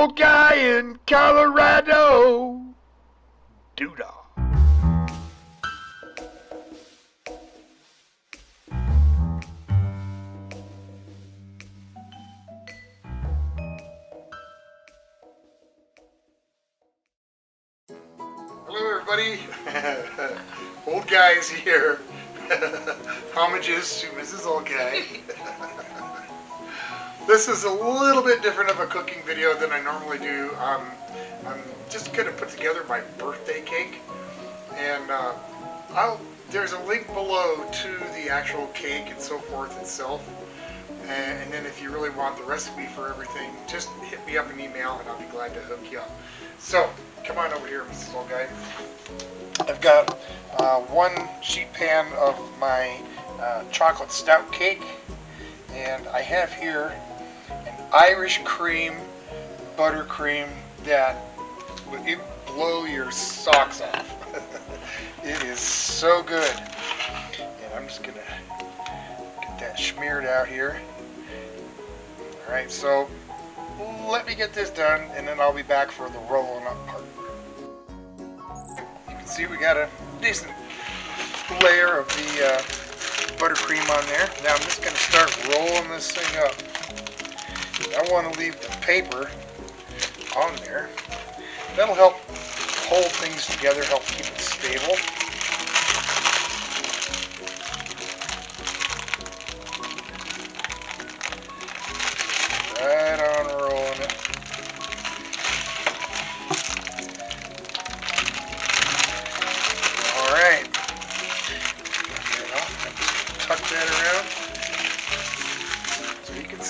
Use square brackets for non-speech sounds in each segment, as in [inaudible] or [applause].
old guy in Colorado. Doodah. Hello, everybody. [laughs] Old guys here. [laughs] Homages to Mrs. Old Guy. [laughs] this is a little bit different of a cooking video than I normally do. Um, I'm just going to put together my birthday cake. And uh, I'll, there's a link below to the actual cake and so forth itself. And, and then if you really want the recipe for everything, just hit me up an email and I'll be glad to hook you up. So, come on over here, Mrs. Old Guy. I've got uh, one sheet pan of my uh, chocolate stout cake and I have here an Irish cream buttercream that it blow your socks off. [laughs] it is so good. And I'm just gonna get that smeared out here. Alright, so let me get this done and then I'll be back for the rolling up part. You can see we got a decent layer of the uh, buttercream on there. Now I'm just going to start rolling this thing up. I want to leave the paper on there. That'll help hold things together, help keep it stable.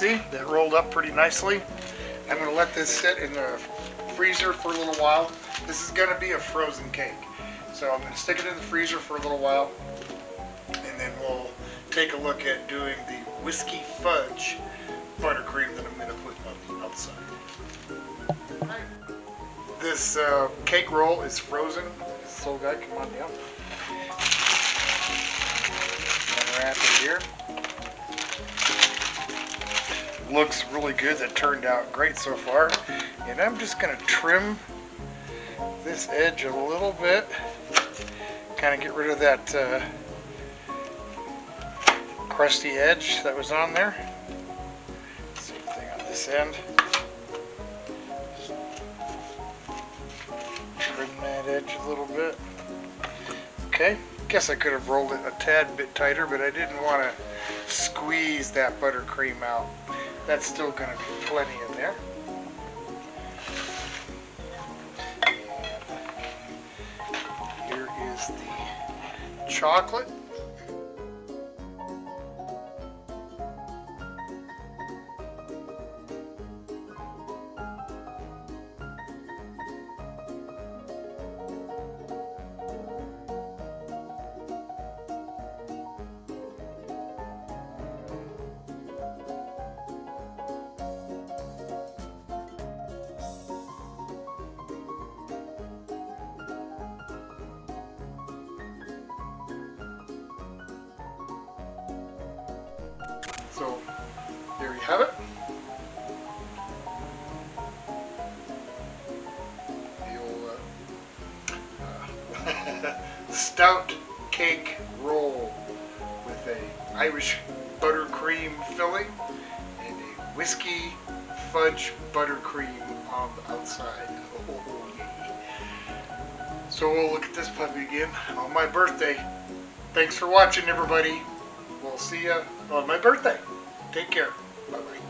See that rolled up pretty nicely. I'm to let this sit in the freezer for a little while. This is to be a frozen cake. So I'm to stick it in the freezer for a little while and then we'll take a look at doing the whiskey fudge buttercream that I'm to put on the outside. This uh, cake roll is frozen. So guy, come on down. Unwrap it here. Looks really good. That turned out great so far. And I'm just going to trim this edge a little bit. Kind of get rid of that uh, crusty edge that was on there. Same thing on this end. Trim that edge a little bit. Okay, guess I could have rolled it a tad bit tighter, but I didn't want to squeeze that buttercream out. That's still going to be plenty in there. Here is the chocolate. So there you have it. Uh, uh, [laughs] stout cake roll with a Irish buttercream filling and a whiskey fudge buttercream on the outside. [laughs] Oh. So we'll look at this puppy again on my birthday. Thanks for watching, everybody. We'll see you on my birthday. Take care. Bye-bye.